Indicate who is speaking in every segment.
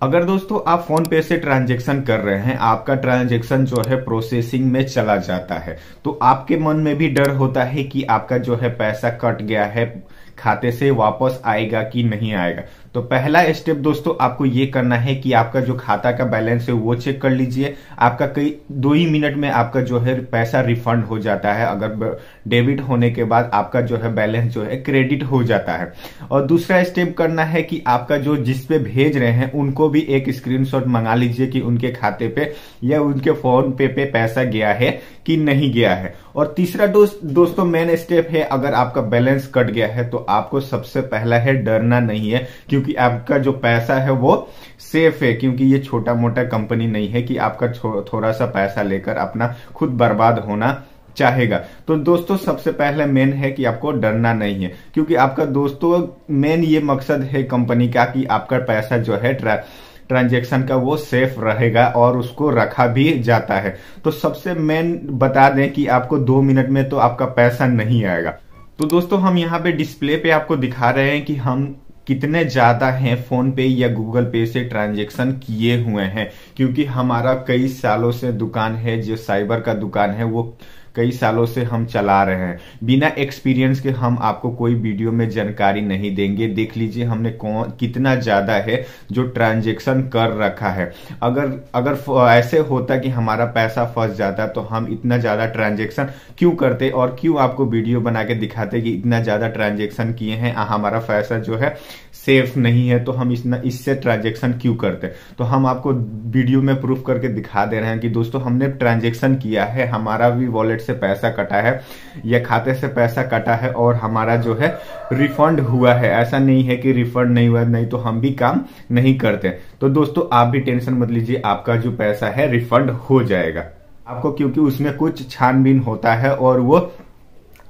Speaker 1: अगर दोस्तों आप फ़ोन पे से ट्रांजेक्शन कर रहे हैं, आपका ट्रांजेक्शन जो है प्रोसेसिंग में चला जाता है। तो आपके मन में भी डर होता है कि आपका जो है पैसा कट गया है खाते से वापस आएगा कि नहीं आएगा? तो पहला स्टेप दोस्तों, आपको ये करना है कि आपका जो खाता का बैलेंस है, वो चेक कर लीजिए। आपका कई, दो ही मिनट में आपका जो है पैसा रिफंड हो जाता है। अगर डेबिट होने के बाद आपका जो है बैलेंस जो है क्रेडिट हो जाता है। और दूसरा स्टेप करना है कि आपका जो जिस पे भेज रहे हैं, उनको भी एक स्क्रीनशॉट मंगा लीजिए कि उनके खाते पे या उनके फ़ोन पे पे पैसा गया है कि नहीं गया है। और तीसरा दोस्त दोस्तों मेन स्टेप है, अगर आपका बैलेंस कट गया है तो आपको सबसे पहला है डरना नहीं है, क्योंकि आपका जो पैसा है वो सेफ़ है, क्योंकि ये छोटा मोटा कंपनी नहीं है कि आपका थोड़ा सा पैसा लेकर अपना खुद बर्बाद होना चाहेगा। तो दोस्तों, सबसे पहले मेन है कि आपको डरना नहीं है, क्योंकि आपका दोस्तों मेन ये मकसद है कंपनी का कि आपका पैसा जो है ट्रा ट्रांजेक्शन का वो सेफ़ रहेगा और उसको रखा भी जाता है। तो सबसे मेन बता दें कि आपको दो मिनट में तो आपका पैसा नहीं आएगा। तो दोस्तों, हम यहाँ पे डिस्प्ले पे आपको दिखा रहे हैं कि हम कितने ज़्यादा हैं फ़ोन पे या गूगल पे से ट्रांजेक्शन किए हुए हैं। क्योंकि हमारा कई सालों से दुकान है, जो साइबर का दुकान है, वो कई सालों से हम चला रहे हैं। बिना एक्सपीरियंस के हम आपको कोई वीडियो में जानकारी नहीं देंगे। देख लीजिए हमने कौन कितना ज़्यादा है जो ट्रांजेक्शन कर रखा है। अगर अगर ऐसे होता कि हमारा पैसा फंस जाता तो हम इतना ज़्यादा ट्रांजेक्शन क्यों करते और क्यों आपको वीडियो बना के दिखाते कि इतना ज़्यादा ट्रांजेक्शन किए हैं हमारा पैसा जो है सेफ़ नहीं है तो हम इतना इससे ट्रांजेक्शन क्यों करते? तो हम आपको वीडियो में प्रूफ करके दिखा दे रहे हैं कि दोस्तों हमने ट्रांजेक्शन किया है, हमारा भी वॉलेट से पैसा कटा है, या खाते से पैसा कटा है और हमारा जो है रिफंड हुआ है। ऐसा नहीं है कि रिफंड नहीं हुआ, नहीं तो हम भी काम नहीं करते। तो दोस्तों, आप भी टेंशन मत लीजिए, आपका जो पैसा है रिफंड हो जाएगा। आपको क्योंकि उसमें कुछ छानबीन होता है और वो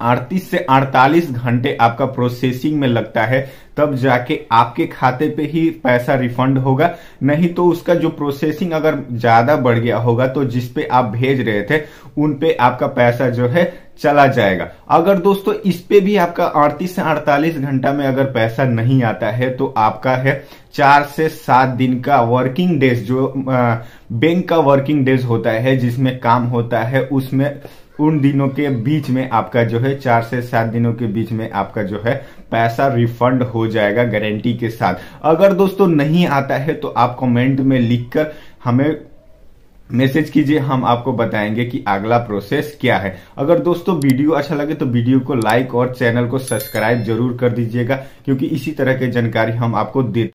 Speaker 1: अड़तीस से अड़तालीस घंटे आपका प्रोसेसिंग में लगता है, तब जाके आपके खाते पे ही पैसा रिफंड होगा। नहीं तो उसका जो प्रोसेसिंग अगर ज़्यादा बढ़ गया होगा तो जिसपे आप भेज रहे थे, उन पे आपका पैसा जो है चला जाएगा। अगर दोस्तों, इस पे भी आपका अड़तीस से अड़तालीस घंटा में अगर पैसा नहीं आता है तो आपका है चार से सात दिन का वर्किंग डेज़ जो बैंक का वर्किंग डेज़ होता है, जिसमें काम होता है, उसमें उन दिनों के बीच में आपका जो है, चार से सात दिनों के बीच में आपका जो है, पैसा रिफंड हो जाएगा गारंटी के साथ। अगर दोस्तों नहीं आता है तो आप कमेंट में लिखकर हमें मैसेज कीजिए, हम आपको बताएँगे कि अगला प्रोसेस क्या है। अगर दोस्तों वीडियो अच्छा लगे तो वीडियो को लाइक और चैनल को सब्सक्राइब ज़रूर कर दीजिएगा, क्योंकि इसी तरह की जानकारी हम आपको दे